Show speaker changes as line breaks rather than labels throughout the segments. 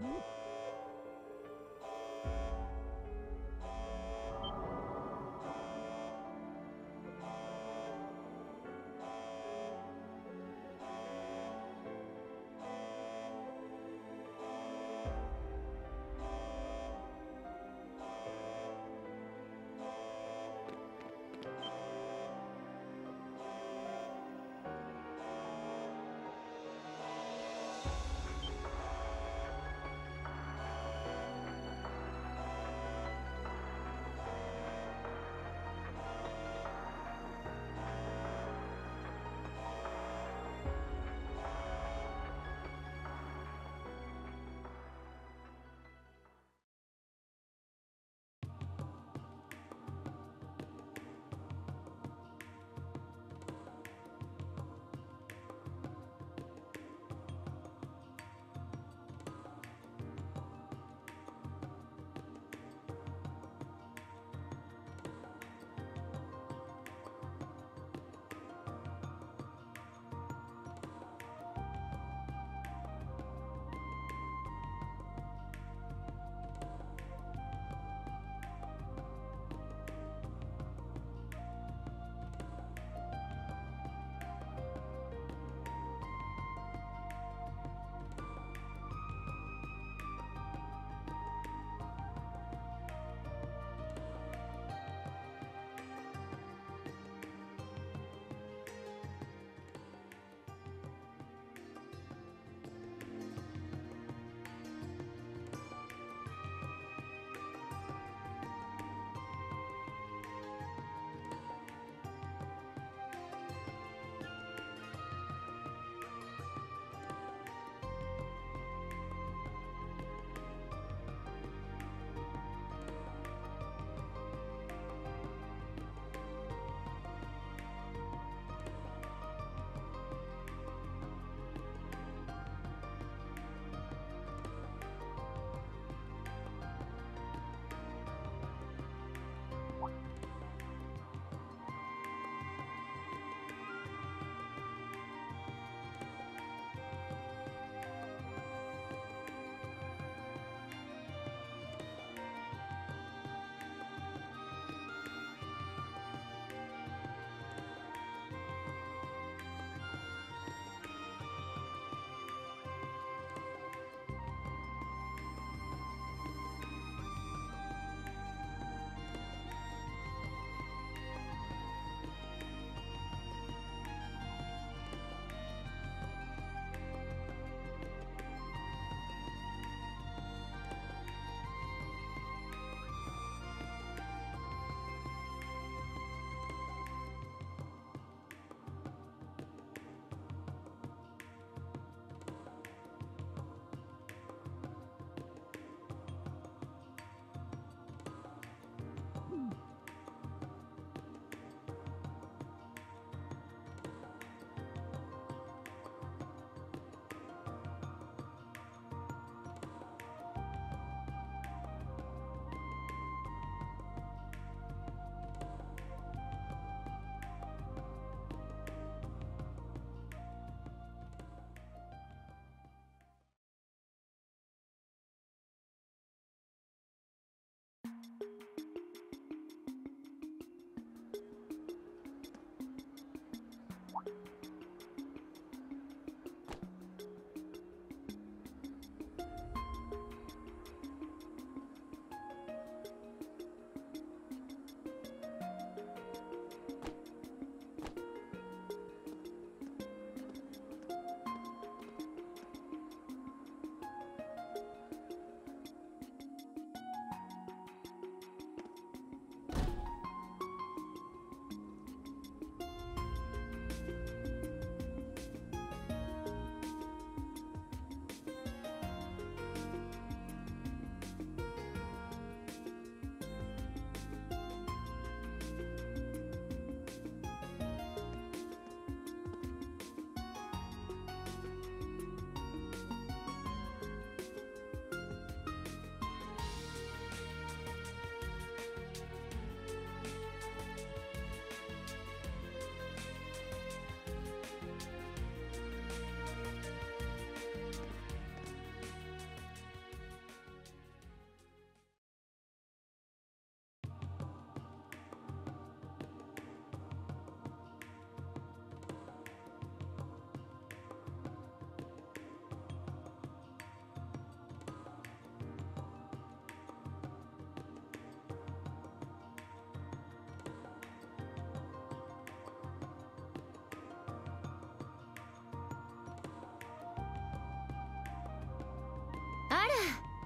Hmm?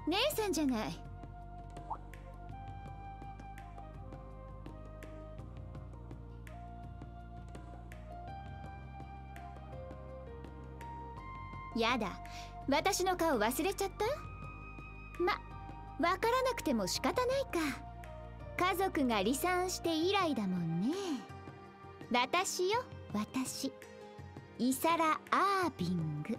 姉さんじゃない。やだ。私の顔忘れちゃった？まわからなくても仕方ないか。家族が離散して以来だもんね。私よ私。イサラ・アービング。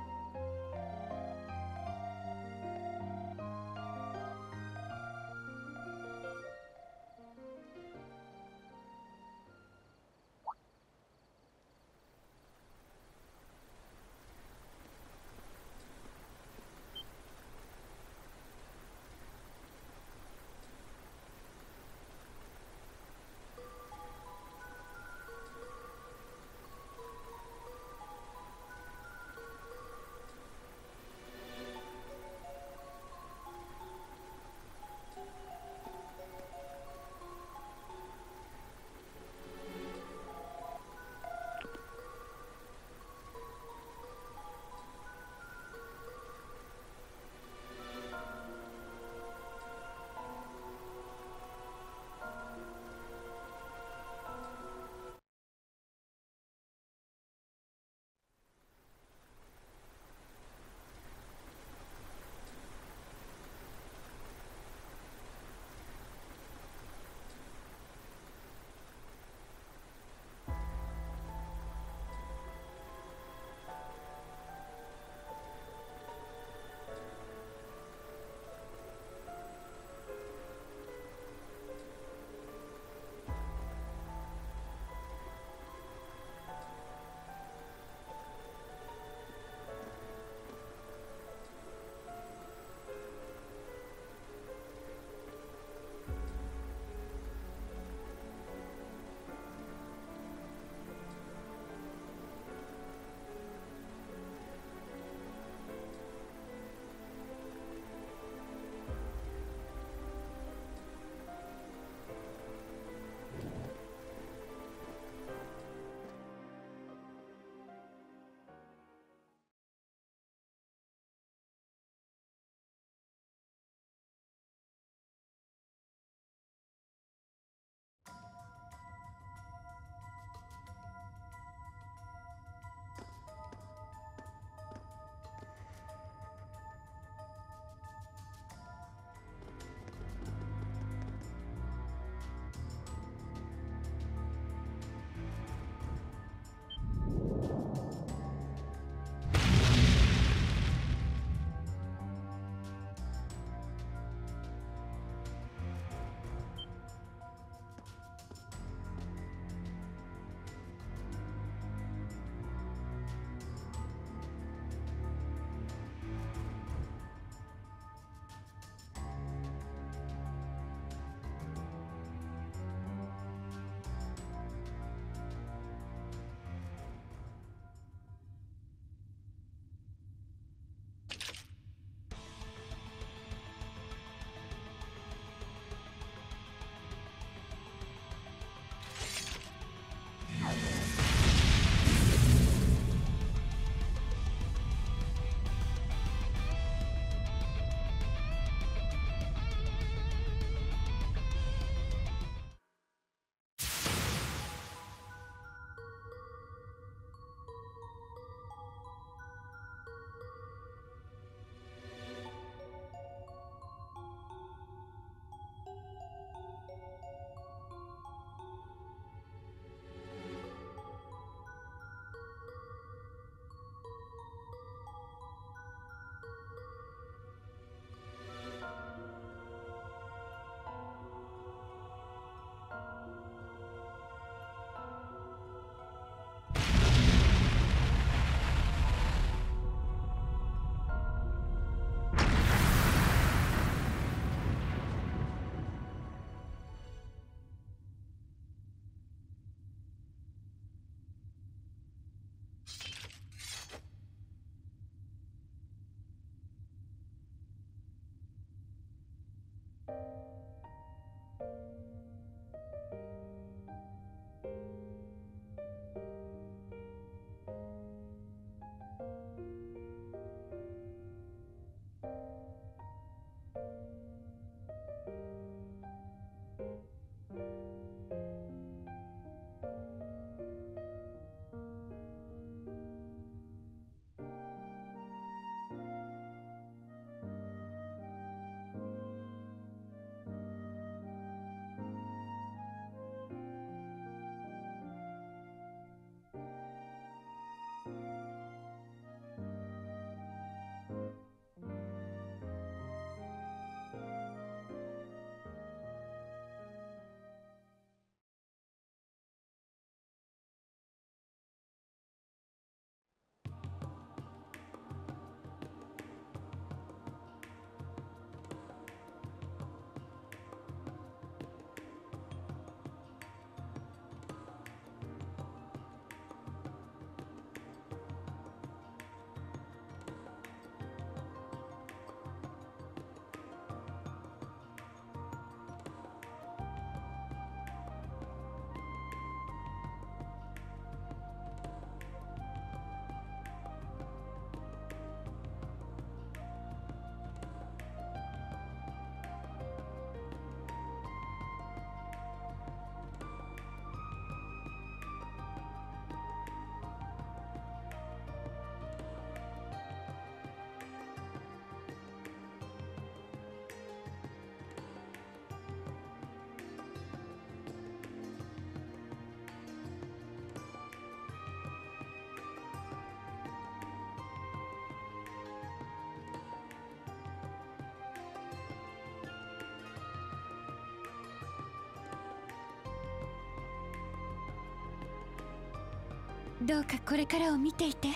どうかこれからを見ていて。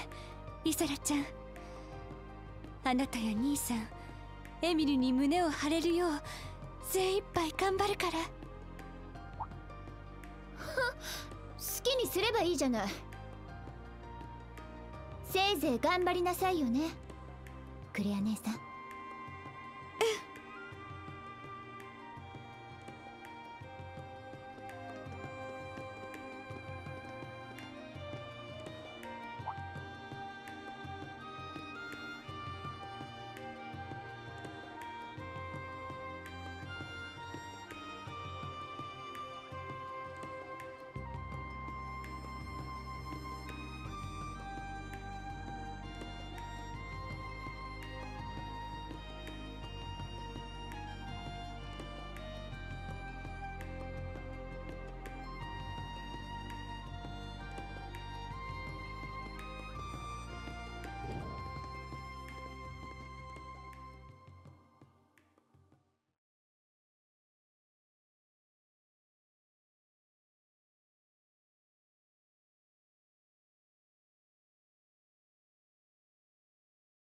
リサラちゃん。あなたや兄さん。エミルに胸を張れるよう精一杯頑張るから。
好きにすればいいじゃない。せいぜい頑張りなさいよね。クレア姉さん。